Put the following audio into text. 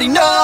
everybody knows